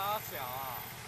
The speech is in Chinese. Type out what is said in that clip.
他想啊。